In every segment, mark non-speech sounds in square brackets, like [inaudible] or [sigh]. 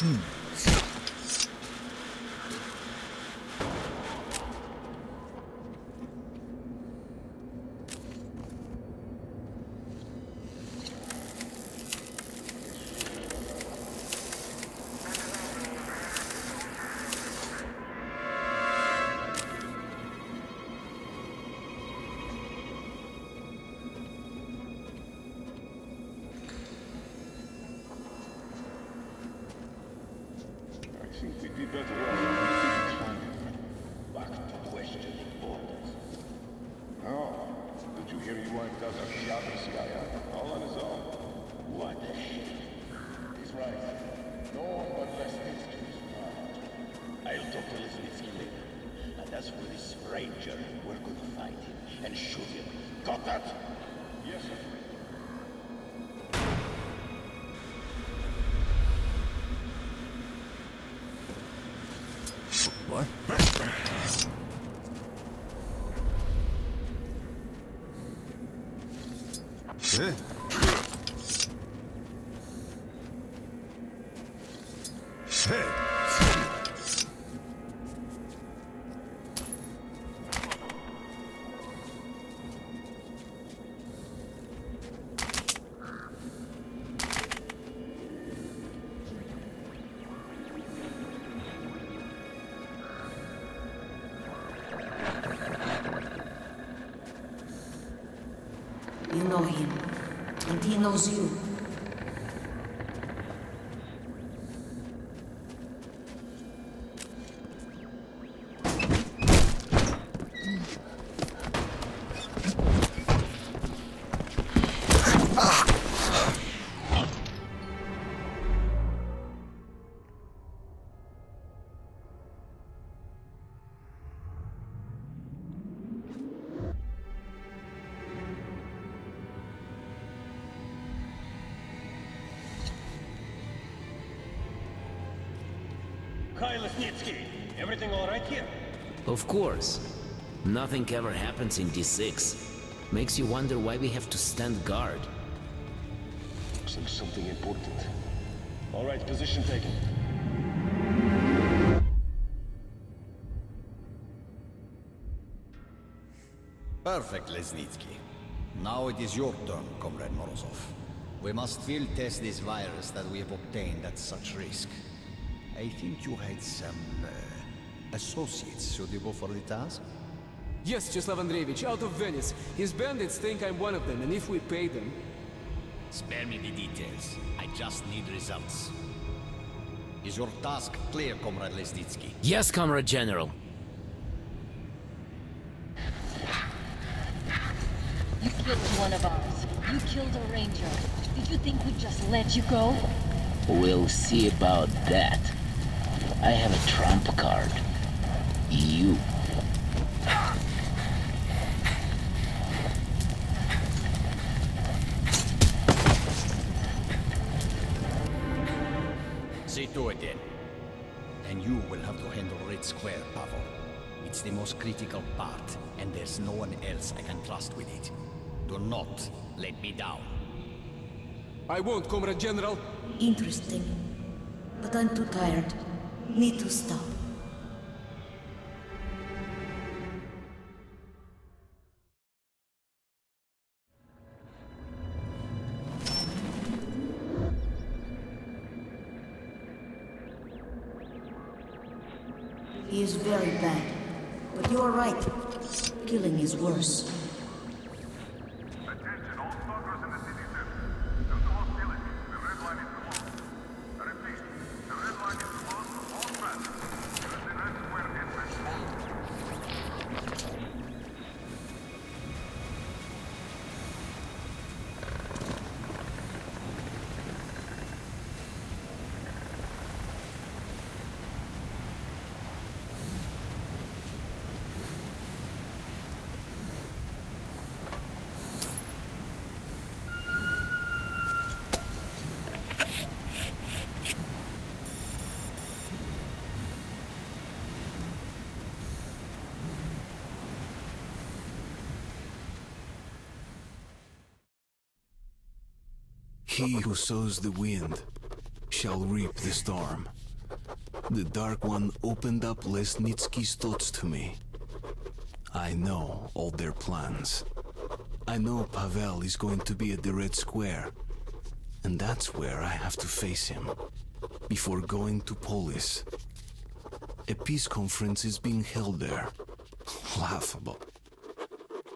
I ranger, we're gonna find him and shoot him. Got that? Yes, sir. What? Eh? Hey! Him, and he knows you. Hi, Lesnitsky. Everything all right here? Of course. Nothing ever happens in D6. Makes you wonder why we have to stand guard. Looks like something important. All right, position taken. Perfect, Lesnitsky. Now it is your turn, Comrade Morozov. We must field test this virus that we have obtained at such risk. I think you had some uh, associates suitable for the task? Yes, Cheslav Andreevich, out of Venice. His bandits think I'm one of them, and if we pay them... Spare me the details. I just need results. Is your task clear, Comrade Lesnitsky? Yes, Comrade General. You killed one of ours. You killed a ranger. Did you think we'd just let you go? We'll see about that. I have a trump card. You. See to it then. And you will have to handle Red Square, Pavel. It's the most critical part, and there's no one else I can trust with it. Do not let me down. I won't, Comrade General. Interesting. But I'm too tired. Need to stop. He is very bad. But you are right. Killing is worse. Attention all stalkers in the city center. Due to hostility, the red line is closed. I repeat, the red line is closed for all traffic. Use the red square entrance only. He who sows the wind shall reap the storm. The Dark One opened up Lesnitsky's thoughts to me. I know all their plans. I know Pavel is going to be at the Red Square. And that's where I have to face him. Before going to Polis. A peace conference is being held there. [laughs] Laughable.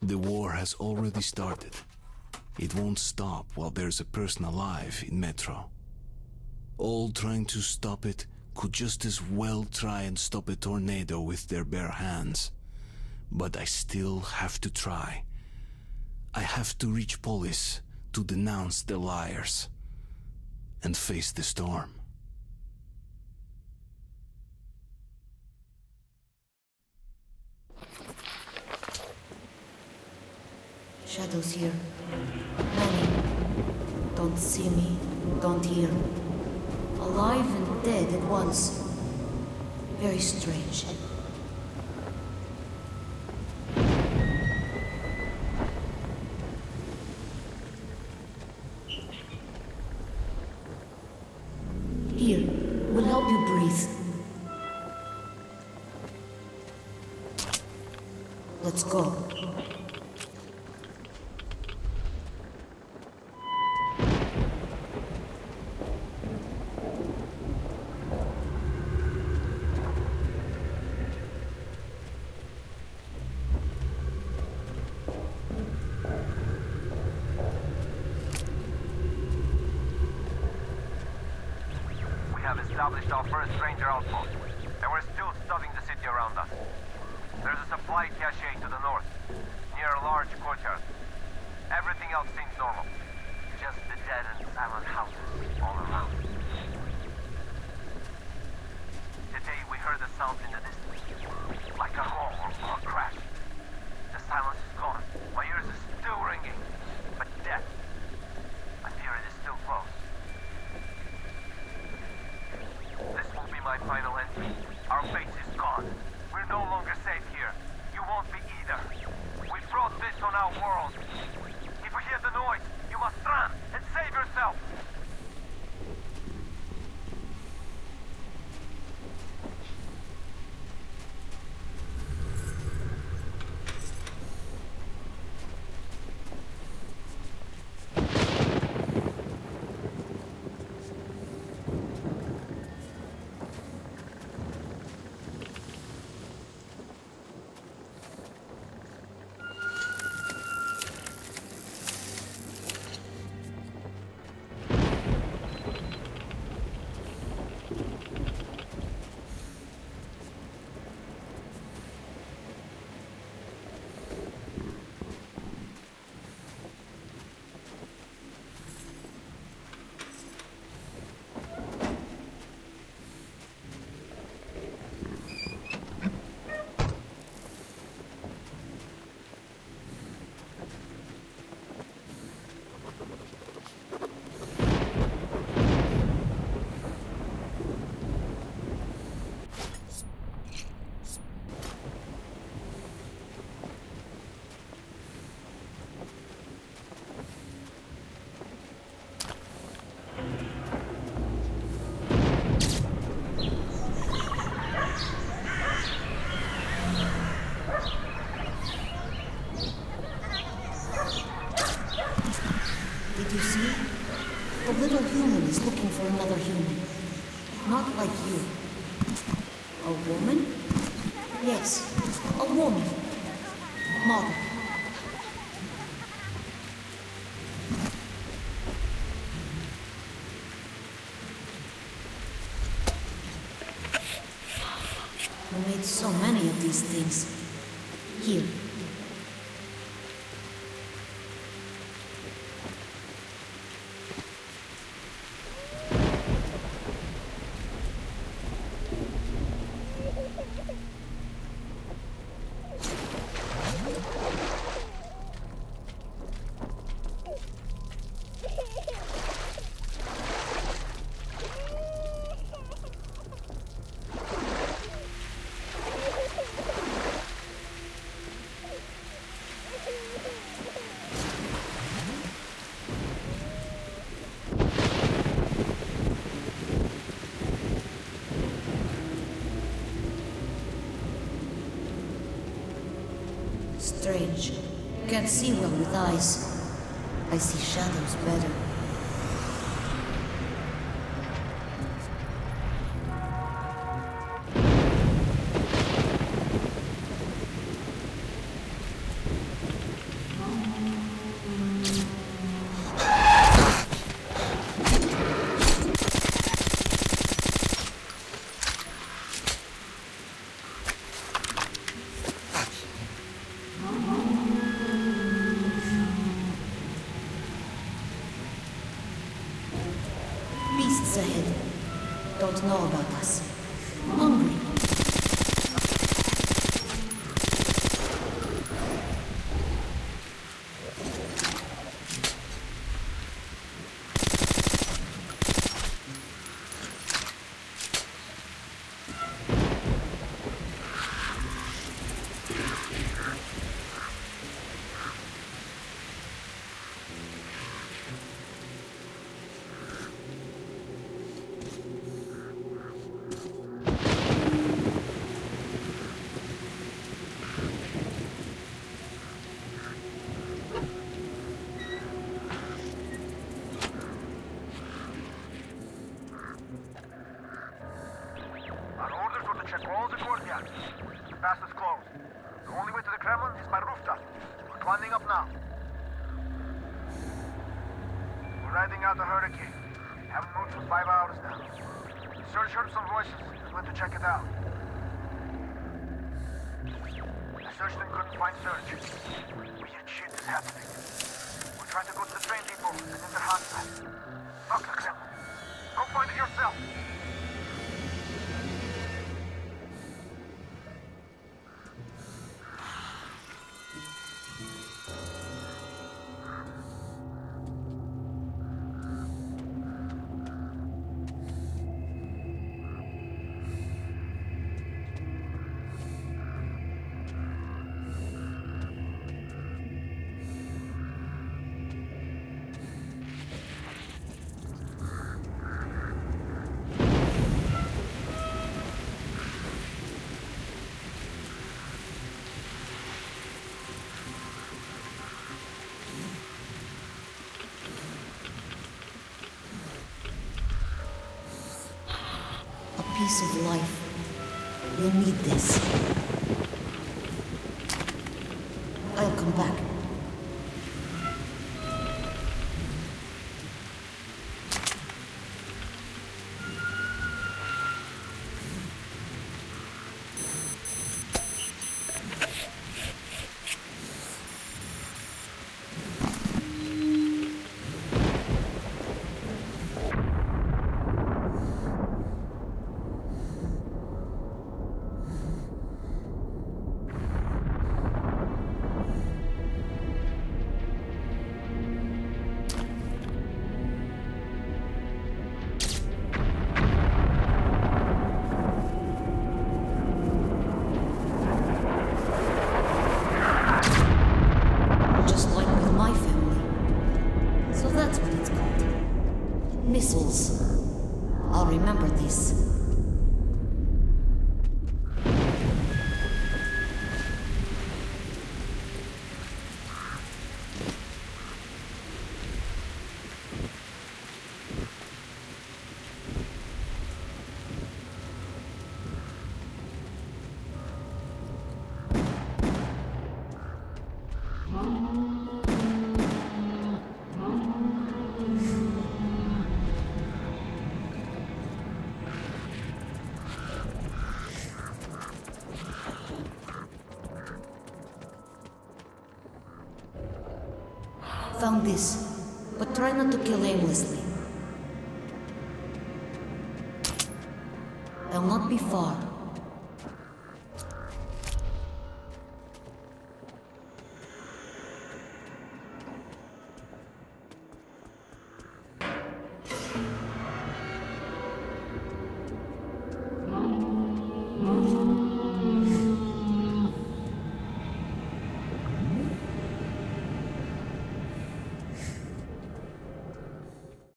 The war has already started. It won't stop while there's a person alive in Metro. All trying to stop it could just as well try and stop a tornado with their bare hands. But I still have to try. I have to reach Polis to denounce the liars and face the storm. Shadows here. Don't see me, don't hear. Alive and dead at once. Very strange. First stranger outpost, made so many of these things. Here. Strange. Can't see well with eyes. I see shadows better. Beasts ahead. Don't know about us. Up now. We're riding out the hurricane. Haven't moved for five hours now. Serge heard some voices and went to check it out. The search team couldn't find Serge. Weird shit is happening. We're trying to go to the train depot and enter Hansa. Fuck the Kremlin. Go find it yourself. Piece of life. You'll need this. Found this, but try not to kill aimlessly. I'll not be far.